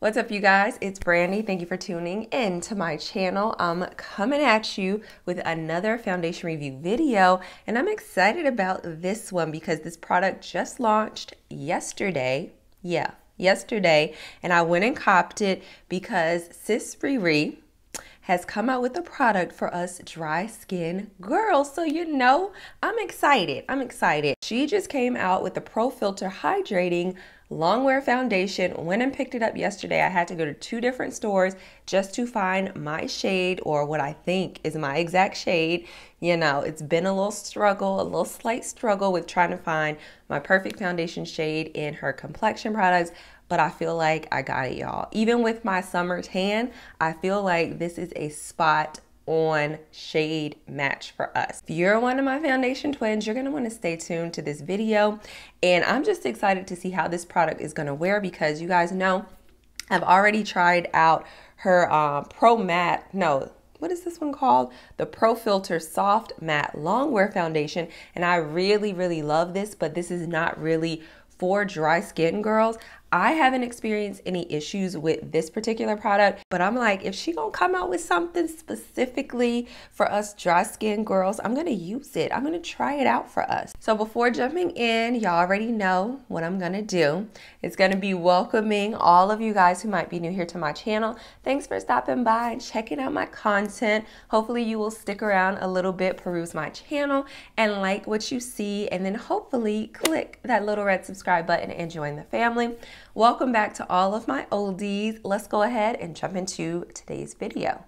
What's up you guys? It's Brandi. Thank you for tuning in to my channel. I'm coming at you with another foundation review video and I'm excited about this one because this product just launched yesterday. Yeah, yesterday and I went and copped it because Sis Riri has come out with a product for us dry skin girls. So you know, I'm excited. I'm excited. She just came out with the Pro Filt'r Hydrating Longwear foundation. Went and picked it up yesterday. I had to go to two different stores just to find my shade or what I think is my exact shade. You know, it's been a little struggle, a little slight struggle with trying to find my perfect foundation shade in her complexion products but I feel like I got it, y'all. Even with my summer tan, I feel like this is a spot on shade match for us. If you're one of my foundation twins, you're gonna wanna stay tuned to this video. And I'm just excited to see how this product is gonna wear because you guys know I've already tried out her uh, Pro Matte, no, what is this one called? The Pro Filt'r Soft Matte Longwear Foundation. And I really, really love this, but this is not really for dry skin girls. I haven't experienced any issues with this particular product, but I'm like, if she gonna come out with something specifically for us dry skin girls, I'm gonna use it. I'm gonna try it out for us. So before jumping in, y'all already know what I'm gonna do. It's gonna be welcoming all of you guys who might be new here to my channel. Thanks for stopping by and checking out my content. Hopefully you will stick around a little bit, peruse my channel and like what you see, and then hopefully click that little red subscribe button and join the family. Welcome back to all of my oldies. Let's go ahead and jump into today's video.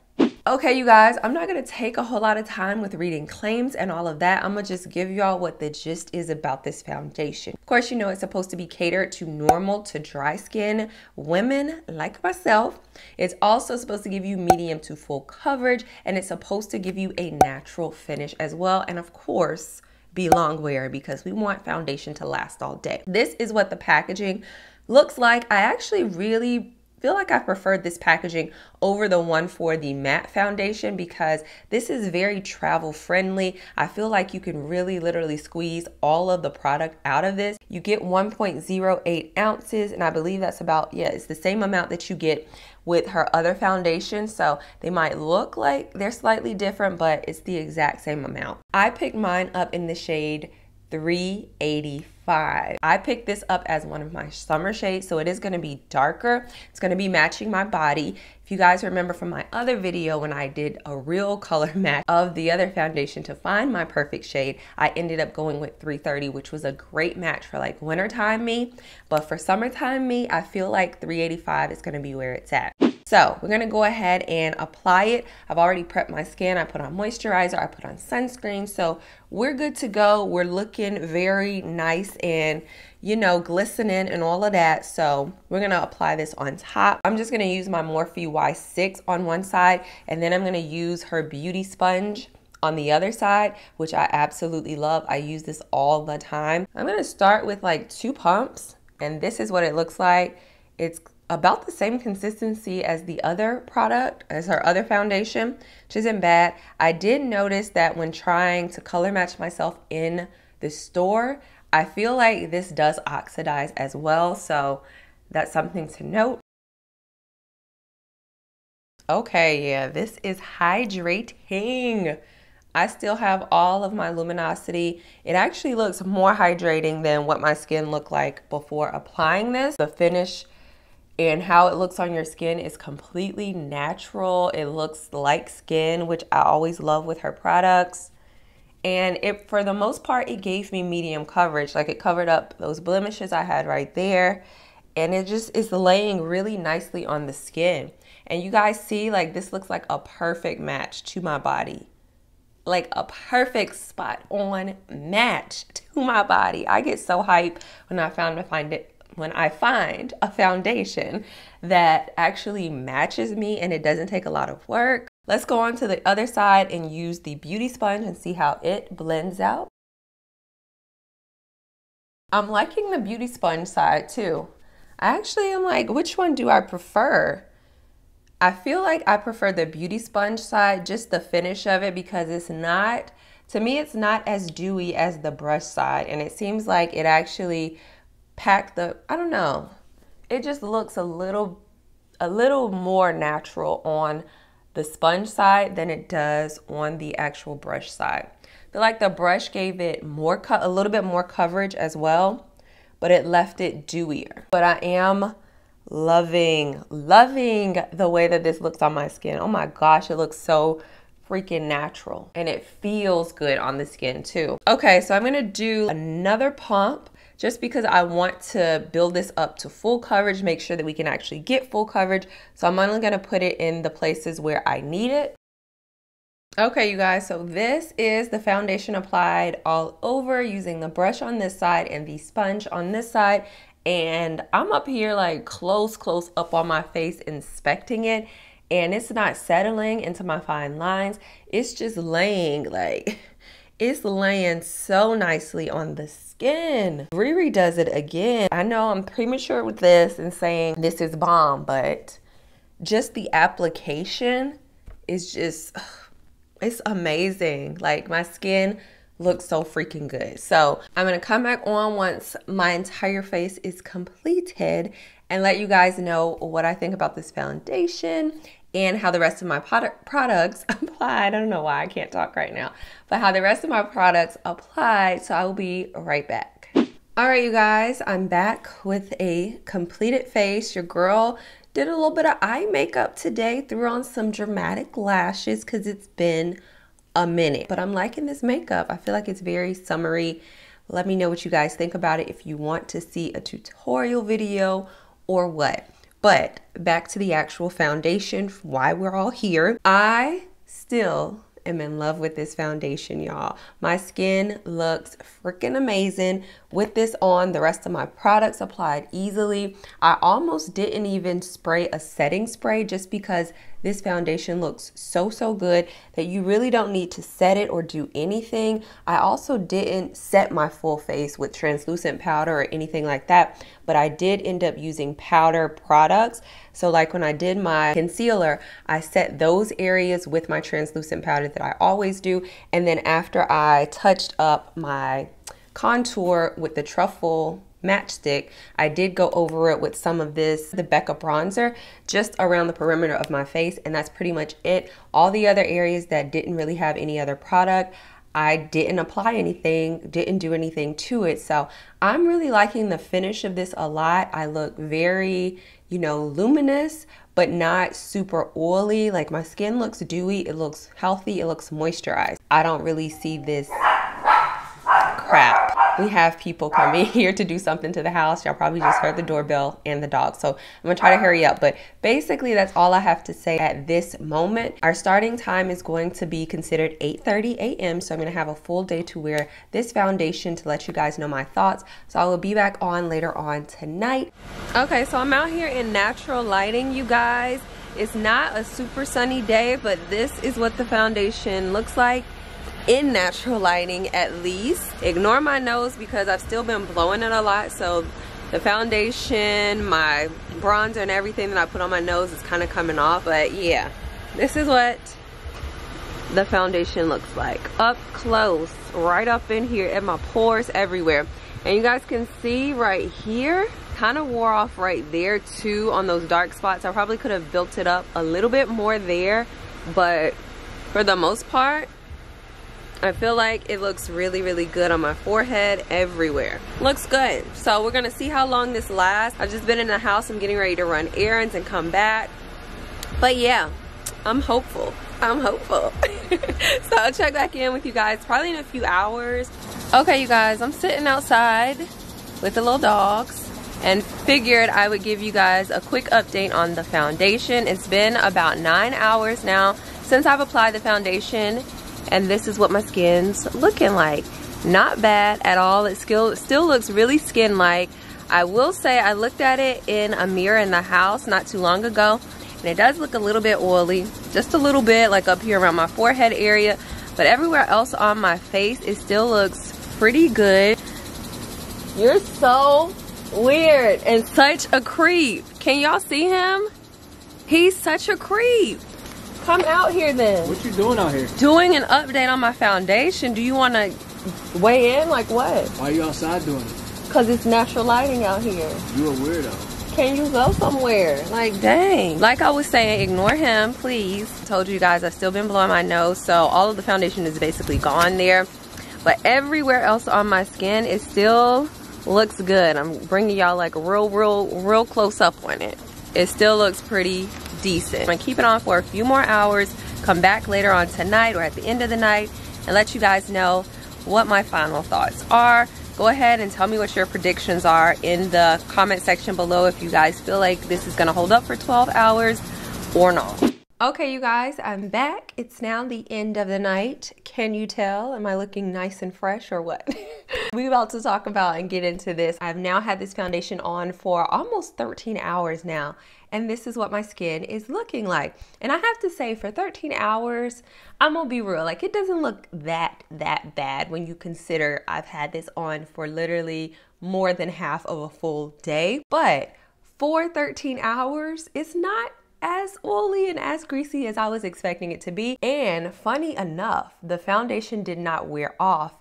Okay, you guys, I'm not gonna take a whole lot of time with reading claims and all of that. I'm gonna just give y'all what the gist is about this foundation. Of course, you know it's supposed to be catered to normal to dry skin women like myself. It's also supposed to give you medium to full coverage and it's supposed to give you a natural finish as well. And of course, be long wear because we want foundation to last all day. This is what the packaging looks like. I actually really feel like I've preferred this packaging over the one for the matte foundation because this is very travel friendly. I feel like you can really literally squeeze all of the product out of this. You get 1.08 ounces and I believe that's about, yeah, it's the same amount that you get with her other foundation. So they might look like they're slightly different, but it's the exact same amount. I picked mine up in the shade 385. I picked this up as one of my summer shades, so it is gonna be darker. It's gonna be matching my body. If you guys remember from my other video when I did a real color match of the other foundation to find my perfect shade, I ended up going with 330, which was a great match for like wintertime me. But for summertime me, I feel like 385 is gonna be where it's at. So we're gonna go ahead and apply it. I've already prepped my skin. I put on moisturizer, I put on sunscreen. So we're good to go. We're looking very nice and you know, glistening and all of that. So we're gonna apply this on top. I'm just gonna use my Morphe Y6 on one side and then I'm gonna use her beauty sponge on the other side, which I absolutely love. I use this all the time. I'm gonna start with like two pumps and this is what it looks like. It's about the same consistency as the other product, as her other foundation, which isn't bad. I did notice that when trying to color match myself in the store, I feel like this does oxidize as well, so that's something to note. Okay, yeah, this is hydrating. I still have all of my luminosity. It actually looks more hydrating than what my skin looked like before applying this. The finish and how it looks on your skin is completely natural. It looks like skin, which I always love with her products. And it, for the most part, it gave me medium coverage. Like it covered up those blemishes I had right there. And it just is laying really nicely on the skin. And you guys see, like this looks like a perfect match to my body. Like a perfect spot on match to my body. I get so hyped when I found find it when I find a foundation that actually matches me and it doesn't take a lot of work. Let's go on to the other side and use the beauty sponge and see how it blends out. I'm liking the beauty sponge side too. I actually am like, which one do I prefer? I feel like I prefer the beauty sponge side, just the finish of it because it's not, to me, it's not as dewy as the brush side. And it seems like it actually pack the, I don't know, it just looks a little a little more natural on the sponge side than it does on the actual brush side. I feel like the brush gave it more a little bit more coverage as well, but it left it dewier. But I am loving, loving the way that this looks on my skin. Oh my gosh, it looks so freaking natural and it feels good on the skin too. Okay, so I'm gonna do another pump just because I want to build this up to full coverage, make sure that we can actually get full coverage. So I'm only gonna put it in the places where I need it. Okay, you guys, so this is the foundation applied all over using the brush on this side and the sponge on this side. And I'm up here like close, close up on my face inspecting it and it's not settling into my fine lines. It's just laying like, it's laying so nicely on the skin. Riri does it again. I know I'm premature with this and saying this is bomb, but just the application is just, it's amazing. Like my skin looks so freaking good. So I'm gonna come back on once my entire face is completed and let you guys know what I think about this foundation and how the rest of my product products apply. I don't know why I can't talk right now, but how the rest of my products apply. So I will be right back. All right, you guys, I'm back with a completed face. Your girl did a little bit of eye makeup today, threw on some dramatic lashes because it's been a minute. But I'm liking this makeup. I feel like it's very summery. Let me know what you guys think about it if you want to see a tutorial video or what. But back to the actual foundation, why we're all here. I still am in love with this foundation, y'all. My skin looks freaking amazing with this on. The rest of my products applied easily. I almost didn't even spray a setting spray just because this foundation looks so, so good that you really don't need to set it or do anything. I also didn't set my full face with translucent powder or anything like that, but I did end up using powder products. So like when I did my concealer, I set those areas with my translucent powder that I always do. And then after I touched up my contour with the truffle Match Stix, I did go over it with some of this, the Becca bronzer, just around the perimeter of my face. And that's pretty much it. All the other areas that didn't really have any other product, I didn't apply anything, didn't do anything to it. So I'm really liking the finish of this a lot. I look very, you know, luminous, but not super oily. Like my skin looks dewy, it looks healthy, it looks moisturized. I don't really see this we have people coming here to do something to the house. Y'all probably just heard the doorbell and the dog. So I'm gonna try to hurry up. But basically that's all I have to say at this moment. Our starting time is going to be considered 8.30 a.m. So I'm gonna have a full day to wear this foundation to let you guys know my thoughts. So I will be back on later on tonight. Okay, so I'm out here in natural lighting, you guys. It's not a super sunny day, but this is what the foundation looks like in natural lighting at least. Ignore my nose because I've still been blowing it a lot. So the foundation, my bronzer and everything that I put on my nose is kind of coming off. But yeah, this is what the foundation looks like. Up close, right up in here and my pores everywhere. And you guys can see right here, kind of wore off right there too on those dark spots. I probably could have built it up a little bit more there, but for the most part, I feel like it looks really, really good on my forehead, everywhere. Looks good. So we're gonna see how long this lasts. I've just been in the house. I'm getting ready to run errands and come back. But yeah, I'm hopeful. I'm hopeful. so I'll check back in with you guys probably in a few hours. Okay, you guys, I'm sitting outside with the little dogs and figured I would give you guys a quick update on the foundation. It's been about nine hours now since I've applied the foundation and this is what my skin's looking like. Not bad at all. It still, still looks really skin-like. I will say I looked at it in a mirror in the house not too long ago and it does look a little bit oily. Just a little bit like up here around my forehead area but everywhere else on my face it still looks pretty good. You're so weird and such a creep. Can y'all see him? He's such a creep. Come out here then. What you doing out here? Doing an update on my foundation. Do you want to weigh in? Like what? Why are you outside doing it? Because it's natural lighting out here. You a weirdo. can you go somewhere? Like, dang. Like I was saying, ignore him, please. Told you guys I've still been blowing my nose, so all of the foundation is basically gone there. But everywhere else on my skin, it still looks good. I'm bringing y'all like a real, real, real close up on it. It still looks pretty decent. I'm gonna keep it on for a few more hours, come back later on tonight or at the end of the night and let you guys know what my final thoughts are. Go ahead and tell me what your predictions are in the comment section below if you guys feel like this is gonna hold up for 12 hours or not. Okay, you guys, I'm back. It's now the end of the night. Can you tell? Am I looking nice and fresh or what? we about to talk about and get into this. I've now had this foundation on for almost 13 hours now, and this is what my skin is looking like. And I have to say, for 13 hours, I'm gonna be real, like it doesn't look that, that bad when you consider I've had this on for literally more than half of a full day. But for 13 hours, it's not as oily and as greasy as I was expecting it to be. And funny enough, the foundation did not wear off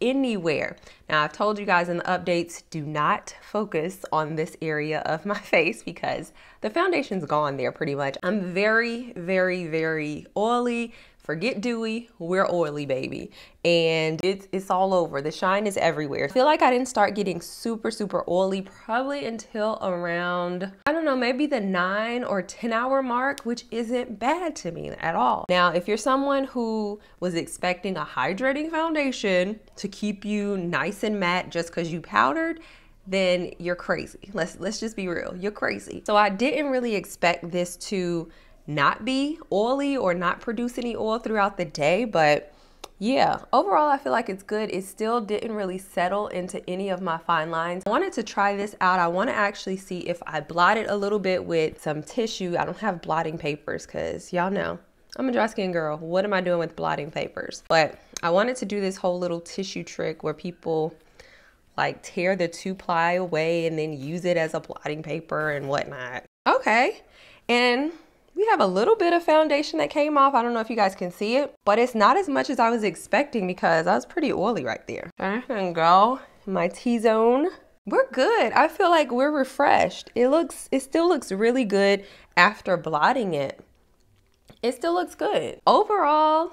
anywhere. Now, I've told you guys in the updates, do not focus on this area of my face because the foundation's gone there pretty much. I'm very, very, very oily Forget dewy, we're oily, baby. And it's, it's all over. The shine is everywhere. I feel like I didn't start getting super, super oily probably until around, I don't know, maybe the nine or 10 hour mark, which isn't bad to me at all. Now, if you're someone who was expecting a hydrating foundation to keep you nice and matte just because you powdered, then you're crazy. Let's let's just be real. You're crazy. So I didn't really expect this to not be oily or not produce any oil throughout the day. But yeah, overall, I feel like it's good. It still didn't really settle into any of my fine lines. I wanted to try this out. I want to actually see if I blot it a little bit with some tissue. I don't have blotting papers because y'all know I'm a dry skin girl. What am I doing with blotting papers? But I wanted to do this whole little tissue trick where people like tear the two ply away and then use it as a blotting paper and whatnot. Okay. And we have a little bit of foundation that came off. I don't know if you guys can see it, but it's not as much as I was expecting because I was pretty oily right there. And go my T-zone. We're good. I feel like we're refreshed. It looks, it still looks really good after blotting it. It still looks good. Overall,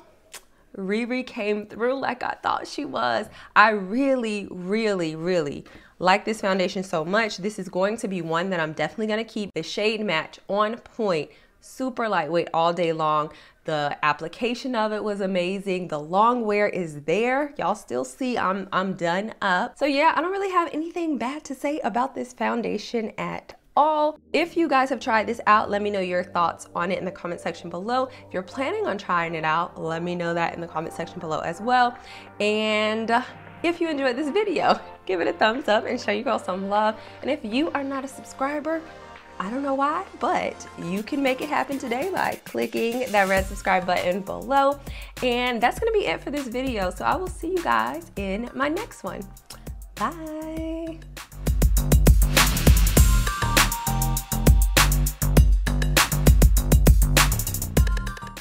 Riri came through like I thought she was. I really, really, really like this foundation so much. This is going to be one that I'm definitely going to keep. The shade match on point super lightweight all day long. The application of it was amazing. The long wear is there. Y'all still see I'm, I'm done up. So yeah, I don't really have anything bad to say about this foundation at all. If you guys have tried this out, let me know your thoughts on it in the comment section below. If you're planning on trying it out, let me know that in the comment section below as well. And uh, if you enjoyed this video, give it a thumbs up and show you girls some love. And if you are not a subscriber, I don't know why, but you can make it happen today by clicking that red subscribe button below. And that's gonna be it for this video. So I will see you guys in my next one. Bye.